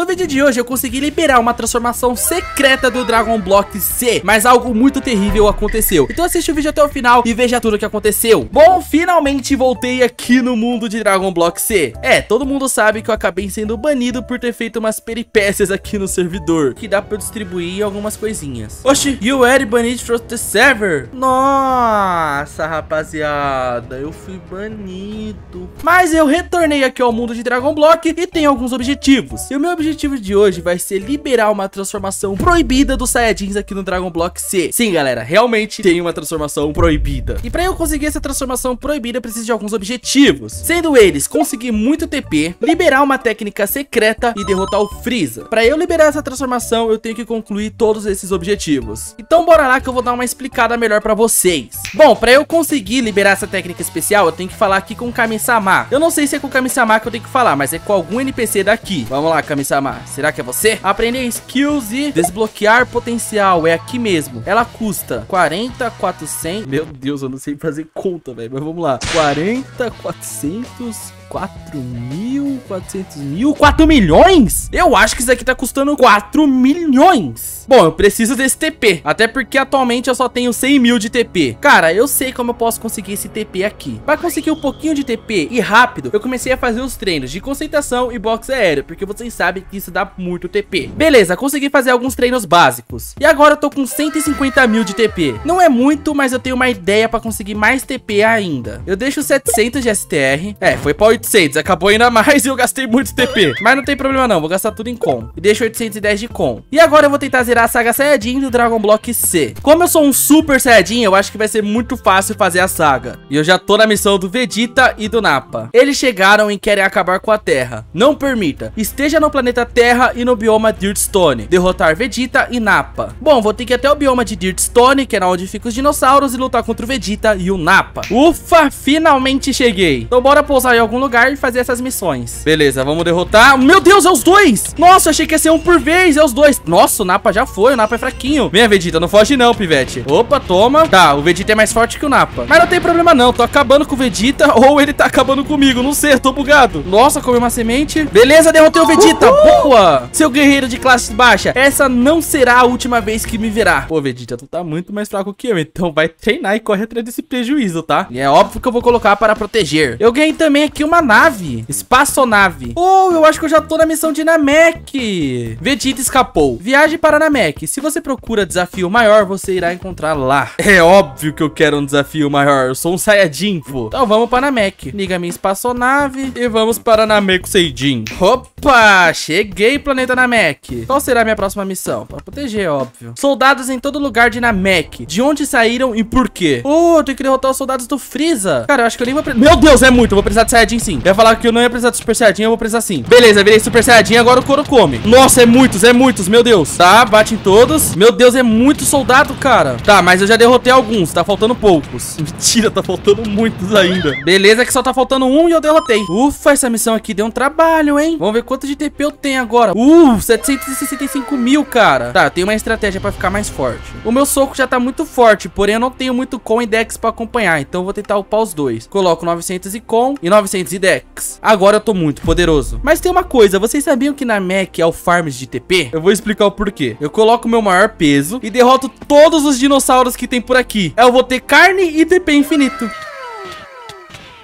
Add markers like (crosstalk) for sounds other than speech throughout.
No vídeo de hoje eu consegui liberar uma transformação secreta do Dragon Block C, mas algo muito terrível aconteceu. Então assiste o vídeo até o final e veja tudo o que aconteceu. Bom, finalmente voltei aqui no mundo de Dragon Block C. É, todo mundo sabe que eu acabei sendo banido por ter feito umas peripécias aqui no servidor, que dá pra eu distribuir algumas coisinhas. Oxi, you were banied from the server? Nossa, rapaziada, eu fui banido. Mas eu retornei aqui ao mundo de Dragon Block e tenho alguns objetivos. E o meu objetivo de hoje vai ser liberar uma transformação proibida dos Saiyajins aqui no Dragon Block C. Sim, galera, realmente tem uma transformação proibida. E pra eu conseguir essa transformação proibida, eu preciso de alguns objetivos. Sendo eles, conseguir muito TP, liberar uma técnica secreta e derrotar o Freeza. Pra eu liberar essa transformação, eu tenho que concluir todos esses objetivos. Então bora lá que eu vou dar uma explicada melhor pra vocês. Bom, pra eu conseguir liberar essa técnica especial, eu tenho que falar aqui com o Kami-sama. Eu não sei se é com o Kami-sama que eu tenho que falar, mas é com algum NPC daqui. Vamos lá, Kami-sama. Será que é você? Aprender skills e desbloquear potencial. É aqui mesmo. Ela custa 40, 400... Meu Deus, eu não sei fazer conta, velho. Mas vamos lá. 40, 400... 4 mil, 400 mil, 4 milhões? Eu acho que isso aqui tá custando 4 milhões. Bom, eu preciso desse TP, até porque atualmente eu só tenho 100 mil de TP. Cara, eu sei como eu posso conseguir esse TP aqui. Para conseguir um pouquinho de TP e rápido, eu comecei a fazer os treinos de concentração e boxe aéreo, porque vocês sabem que isso dá muito TP. Beleza, consegui fazer alguns treinos básicos. E agora eu tô com 150 mil de TP. Não é muito, mas eu tenho uma ideia para conseguir mais TP ainda. Eu deixo 700 de STR. É, foi pra 800, acabou ainda mais e eu gastei muito TP. Mas não tem problema não, vou gastar tudo em com. E deixo 810 de com. E agora eu vou tentar zerar a saga Saiyajin do Dragon Block C. Como eu sou um Super Saiyajin, eu acho que vai ser muito fácil fazer a saga. E eu já tô na missão do Vegeta e do Nappa. Eles chegaram e querem acabar com a Terra. Não permita. Esteja no planeta Terra e no bioma Dirtstone. Derrotar Vegeta e Nappa. Bom, vou ter que ir até o bioma de Dirtstone, que é onde ficam os dinossauros, e lutar contra o Vegeta e o Nappa. Ufa, finalmente cheguei. Então bora pousar em algum lugar e fazer essas missões. Beleza, vamos derrotar. Meu Deus, é os dois! Nossa, achei que ia ser um por vez, é os dois. Nossa, o Nappa já foi, o Nappa é fraquinho. Venha, Vegeta, não foge não, pivete. Opa, toma. Tá, o Vegeta é mais forte que o Nappa. Mas não tem problema não, tô acabando com o Vegeta (laughs) ou ele tá acabando comigo, não sei, eu tô bugado. Nossa, comeu uma semente. Beleza, derrotei o Vegeta, boa! Seu guerreiro de classe baixa, essa não será a última vez que me verá. Pô, Vegeta, tu tá muito mais fraco que eu, então vai treinar e corre atrás desse prejuízo, tá? E é óbvio que eu vou colocar para proteger. Eu ganhei também aqui uma nave, espaçonave. Oh, eu acho que eu já tô na missão de Namek. Vegeta escapou. Viagem para Namek. Se você procura desafio maior, você irá encontrar lá. (laughs) É óbvio que eu quero um desafio maior. Eu sou um Saiyajin, pô. Então vamos para Namek. Liga minha espaçonave e vamos para Namek Seijin. Opa, cheguei, planeta Namek. Qual será a minha próxima missão? Para proteger, óbvio. Soldados em todo lugar de Namek. De onde saíram e por quê? Oh, eu tenho que derrotar os soldados do Freeza. Cara, eu acho que eu nem vou... Meu Deus, é muito. Eu vou precisar de Saiyajin sim. Eu ia falar que eu não ia precisar de Super Saiyajin, eu vou precisar sim. Beleza, virei Super Saiyajin, agora o couro come. Nossa, é muitos, é muitos, meu Deus. Tá, bate em todos. Meu Deus, é muito soldado, cara. Tá, mas eu já derrotei alguns, tá faltando poucos. (laughs) Mentira, tá faltando muitos ainda. Beleza que só tá faltando um e eu derrotei. Ufa, essa missão aqui deu um trabalho, hein? Vamos ver quanto de TP eu tenho agora. Uh, 765 mil, cara. Tá, eu tenho uma estratégia pra ficar mais forte. O meu soco já tá muito forte, porém eu não tenho muito com e dex pra acompanhar, então eu vou tentar upar os dois. Coloco 900 e com e 900 e dex. Agora eu tô muito poderoso. Mas tem uma coisa, vocês sabiam que na Mac é o farms de TP? Eu vou explicar o porquê. Eu coloco meu maior peso e derroto todos os dinossauros que tem por aqui. Eu vou ter carne e TP infinito.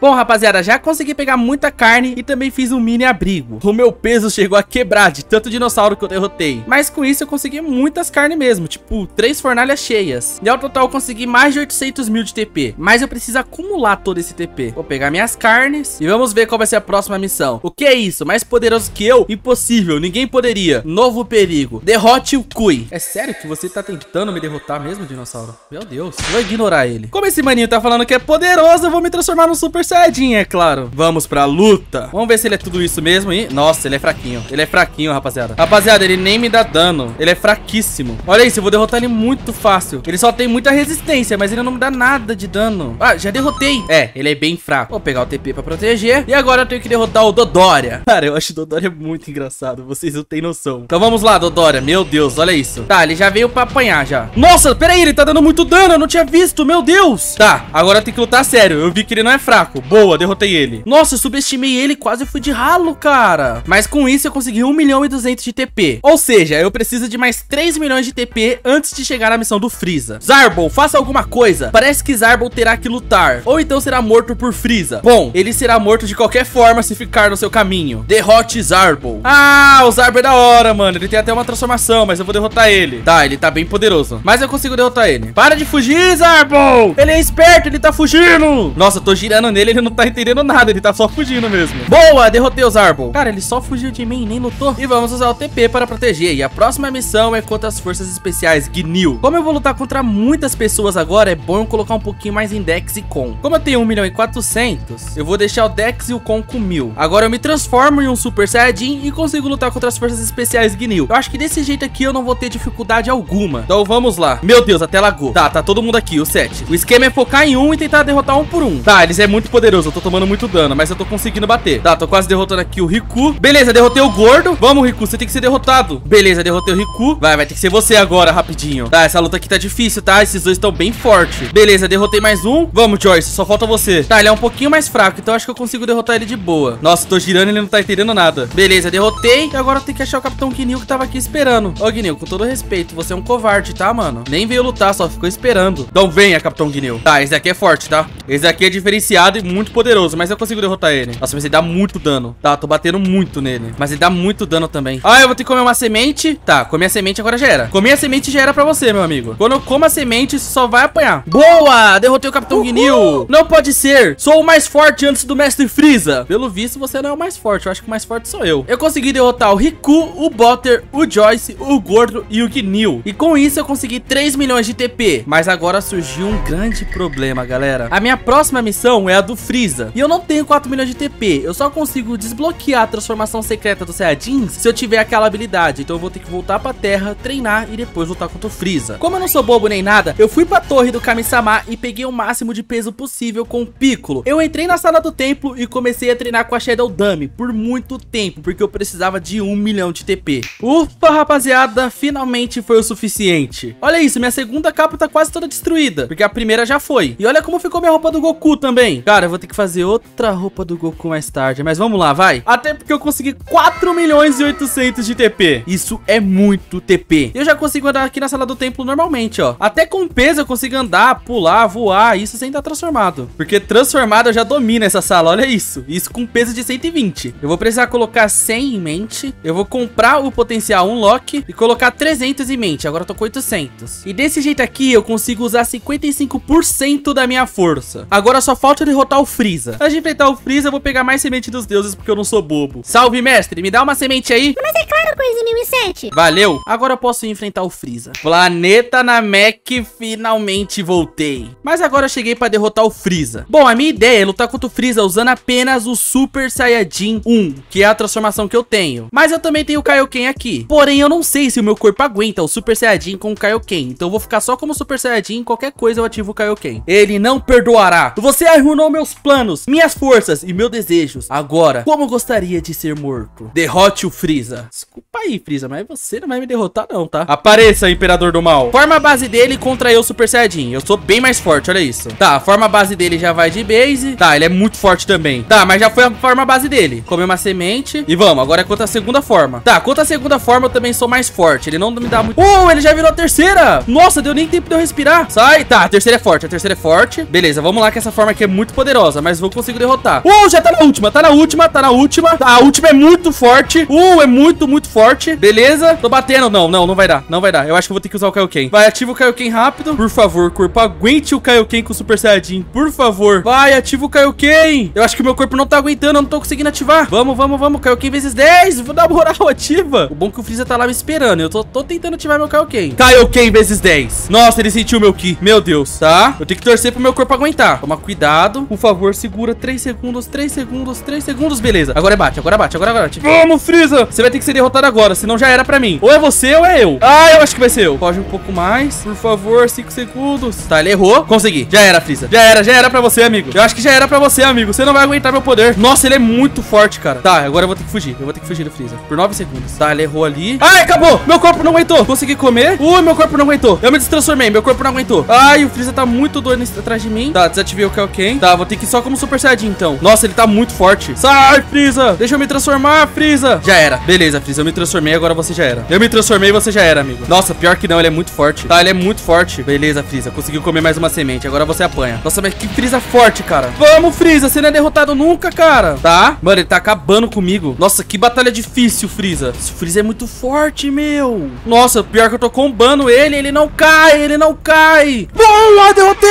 Bom, rapaziada, já consegui pegar muita carne e também fiz um mini abrigo. O meu peso chegou a quebrar de tanto dinossauro que eu derrotei. Mas com isso eu consegui muitas carnes mesmo, tipo, três fornalhas cheias. E ao total eu consegui mais de 800 mil de TP. Mas eu preciso acumular todo esse TP. Vou pegar minhas carnes e vamos ver qual vai ser a próxima missão. O que é isso? Mais poderoso que eu? Impossível, ninguém poderia. Novo perigo. Derrote o Kui. É sério que você tá tentando me derrotar mesmo, dinossauro? Meu Deus. Vou ignorar ele. Como esse maninho tá falando que é poderoso, eu vou me transformar num Super Saiyajin, é claro. Vamos pra luta. Vamos ver se ele é tudo isso mesmo. E, nossa, ele é fraquinho. Ele é fraquinho, rapaziada. Rapaziada, ele nem me dá dano. Ele é fraquíssimo. Olha isso, eu vou derrotar ele muito fácil. Ele só tem muita resistência, mas ele não me dá nada de dano. Ah, já derrotei. É, ele é bem fraco. Vou pegar o TP pra proteger. E agora eu tenho que derrotar o Dodoria. Cara, eu acho o Dodoria muito engraçado. Vocês não têm noção. Então vamos lá, Dodoria. Meu Deus, olha isso. Tá, ele já veio pra apanhar já. Nossa, peraí, ele tá dando muito dano. Eu não tinha visto, meu Deus. Tá, agora tem que lutar sério. Eu vi que ele não é fraco. Fraco. Boa, derrotei ele. Nossa, eu subestimei ele quase fui de ralo, cara. Mas com isso eu consegui 1 milhão e 200 de TP. Ou seja, eu preciso de mais 3 milhões de TP antes de chegar à missão do Freeza. Zarbol, faça alguma coisa. Parece que Zarbol terá que lutar. Ou então será morto por Freeza. Bom, ele será morto de qualquer forma se ficar no seu caminho. Derrote Zarbol. Ah, o Zarbol é da hora, mano. Ele tem até uma transformação, mas eu vou derrotar ele. Tá, ele tá bem poderoso. Mas eu consigo derrotar ele. Para de fugir, Zarbol! Ele é esperto, ele tá fugindo! Nossa, eu tô girando nele, ele não tá entendendo nada, ele tá só fugindo mesmo. Boa, derrotei o Zarbol. Cara, ele só fugiu de mim, nem lutou. E vamos usar o TP para proteger. E a próxima missão é contra as forças especiais Gnil. Como eu vou lutar contra muitas pessoas agora, é bom eu colocar um pouquinho mais em Dex e Con. Como eu tenho 1 milhão e 400, eu vou deixar o Dex e o Con com mil. Agora eu me transformo em um Super Saiyajin e consigo lutar contra as forças especiais Gnil. Eu acho que desse jeito aqui eu não vou ter dificuldade alguma. Então vamos lá. Meu Deus, até lagou. Tá, tá todo mundo aqui, o 7. O esquema é focar em um e tentar derrotar um por um. Tá, eles é muito poderoso, eu tô tomando muito dano, mas eu tô conseguindo bater. Tá, tô quase derrotando aqui o Riku. Beleza, derrotei o gordo. Vamos, Riku, você tem que ser derrotado. Beleza, derrotei o Riku. Vai, vai ter que ser você agora, rapidinho. Tá, essa luta aqui tá difícil, tá? Esses dois estão bem fortes. Beleza, derrotei mais um. Vamos, Joyce, só falta você. Tá, ele é um pouquinho mais fraco, então acho que eu consigo derrotar ele de boa. Nossa, tô girando e ele não tá entendendo nada. Beleza, derrotei. E agora tenho que achar o Capitão Gnil que tava aqui esperando. Ô, Gnil, com todo respeito, você é um covarde, tá, mano? Nem veio lutar, só ficou esperando. Então venha, Capitão Gnil. Tá, esse aqui é forte, tá? Esse aqui é diferenciado e muito poderoso, mas eu consigo derrotar ele. Nossa, mas ele dá muito dano. Tá, tô batendo muito nele. Mas ele dá muito dano também. Ah, eu vou ter que comer uma semente. Tá, comer a semente agora já era. Comer a semente já era pra você, meu amigo. Quando eu como a semente, só vai apanhar. Boa! Derrotei o Capitão Gnil. Não pode ser. Sou o mais forte antes do Mestre Freeza. Pelo visto, você não é o mais forte. Eu acho que o mais forte sou eu. Eu consegui derrotar o Riku, o Butter, o Joyce, o Gordo e o Gnil. E com isso, eu consegui 3 milhões de TP. Mas agora surgiu um grande problema, galera. A minha próxima missão é a do Freeza. E eu não tenho 4 milhões de TP. Eu só consigo desbloquear a transformação secreta dos Saiyajins se eu tiver aquela habilidade. Então eu vou ter que voltar pra Terra, treinar e depois lutar contra o Freeza. Como eu não sou bobo nem nada, eu fui pra torre do Kami-sama e peguei o máximo de peso possível com o Piccolo. Eu entrei na sala do templo e comecei a treinar com a Shadow Dummy por muito tempo, porque eu precisava de 1 milhão de TP. Ufa, rapaziada, finalmente foi o suficiente. Olha isso, minha segunda capa tá quase toda destruída, porque a primeira já foi. E olha como ficou minha roupa do Goku também. Cara, eu vou ter que fazer outra roupa do Goku mais tarde, mas vamos lá, vai. Até porque eu consegui 4 milhões e 800 de TP. Isso é muito TP. Eu já consigo andar aqui na sala do templo normalmente, ó. Até com peso eu consigo andar, pular, voar, isso sem estar transformado. Porque transformado eu já domino essa sala, olha isso. Isso com peso de 120. Eu vou precisar colocar 100 em mente. Eu vou comprar o potencial Unlock e colocar 300 em mente. Agora eu tô com 800. E desse jeito aqui eu consigo usar 55% da minha força. Agora só falta derrotar o Freeza. Antes de enfrentar o Freeza, eu vou pegar mais semente dos deuses porque eu não sou bobo. Salve, mestre. Me dá uma semente aí. Mas é claro, Coisa 1007. Valeu. Agora eu posso enfrentar o Freeza. Planeta Namek, finalmente voltei. Mas agora eu cheguei pra derrotar o Freeza. Bom, a minha ideia é lutar contra o Freeza usando apenas o Super Saiyajin 1, que é a transformação que eu tenho. Mas eu também tenho o Kaioken aqui. Porém, eu não sei se o meu corpo aguenta o Super Saiyajin com o Kaioken. Então eu vou ficar só como Super Saiyajin, qualquer coisa eu ativo o Kaioken. Ele não perdoará. Você arruinou meus planos, minhas forças e meus desejos. Agora, como gostaria de ser morto? Derrote o Freeza. Desculpa aí, Freeza, mas você não vai me derrotar não, tá? Apareça, Imperador do Mal. Forma a base dele contra eu, Super Saiyajin. Eu sou bem mais forte, olha isso. Tá, forma a base dele já vai de base. Tá, ele é muito forte também. Tá, mas já foi a forma base dele. Come uma semente. E vamos, agora é contra a segunda forma. Tá, contra a segunda forma eu também sou mais forte. Ele não me dá muito... Oh, ele já virou a terceira. Nossa, deu nem tempo de eu respirar. Sai. Tá, a terceira é forte, a terceira é forte. Beleza, vamos lá que essa forma aqui é muito poderosa, mas vou conseguir derrotar. Oh, já tá na última, tá na última, tá na última. Tá, a última é muito forte. Uh, é muito, muito forte. Beleza, tô batendo. Não, não, não vai dar, não vai dar. Eu acho que vou ter que usar o Kaioken. Vai, ativa o Kaioken rápido. Por favor, corpo, aguente o Kaioken com o Super Saiyajin. Por favor. Vai, ativa o Kaioken. Eu acho que o meu corpo não tá aguentando, eu não tô conseguindo ativar. Vamos, vamos, vamos. Kaioken vezes 10. Vou dar moral, (laughs) ativa. O bom é que o Freeza tá lá me esperando. Eu tô, tô tentando ativar meu Kaioken. Kaioken vezes 10. Nossa, ele sentiu meu Ki. Meu Deus, tá? Eu tenho que torcer pro meu corpo aguentar. Toma cuidado. Por favor, segura 3 segundos, 3 segundos, 3 segundos. Beleza. Agora bate, agora bate, agora bate. Vamos, Freeza. Você vai ter que ser derrotado agora. Agora, senão já era pra mim. Ou é você ou é eu. Ah, eu acho que vai ser eu. Foge um pouco mais, por favor, 5 segundos. Tá, ele errou. Consegui. Já era, Freeza. Já era, já era pra você, amigo. Eu acho que já era pra você, amigo. Você não vai aguentar meu poder. Nossa, ele é muito forte, cara. Tá, agora eu vou ter que fugir. Eu vou ter que fugir do Freeza. Por 9 segundos. Tá, ele errou ali. Ai, acabou. Meu corpo não aguentou. Consegui comer. Ui, meu corpo não aguentou. Eu me destransformei. Meu corpo não aguentou. Ai, o Freeza tá muito doido atrás de mim. Tá, desativei o Kaioken. Tá, vou ter que ir só como Super Saiyajin, então. Nossa, ele tá muito forte. Sai, Freeza. Deixa eu me transformar, Freeza. Já era. Beleza, Freeza. Eu me transformei, agora você já era. Eu me transformei você já era, amigo. Nossa, pior que não. Ele é muito forte. Tá, ele é muito forte. Beleza, Freeza. Conseguiu comer mais uma semente. Agora você apanha. Nossa, mas que Freeza forte, cara. Vamos, Freeza. Você não é derrotado nunca, cara. Tá? Mano, ele tá acabando comigo. Nossa, que batalha difícil, Freeza. Esse Freeza é muito forte, meu. Nossa, pior que eu tô combando ele. Ele não cai. Ele não cai. Boa, derrotei.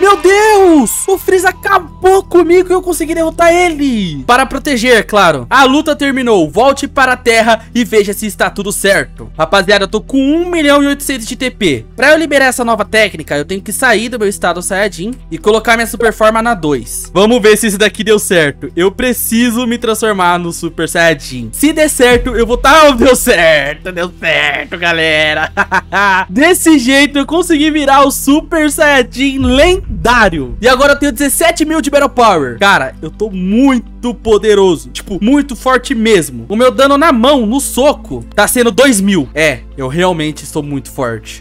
Meu Deus. O Freeza acabou comigo e eu consegui derrotar ele. Para proteger, claro. A luta terminou. Volte para a Terra e veja se está tudo certo. Rapaziada, eu tô com 1 milhão e 800 de TP. Pra eu liberar essa nova técnica, eu tenho que sair do meu estado Saiyajin e colocar minha Super Forma na 2. Vamos ver se isso daqui deu certo. Eu preciso me transformar no Super Saiyajin. Se der certo, eu vou. Oh, deu certo, deu certo, galera. (laughs) Desse jeito, eu consegui virar o Super Saiyajin lendário. E agora eu tenho 17 mil de Battle Power. Cara, eu tô muito poderoso. Tipo, muito forte mesmo. O meu dano na mão, no soco, tá sendo 2 mil. É, eu realmente sou muito forte.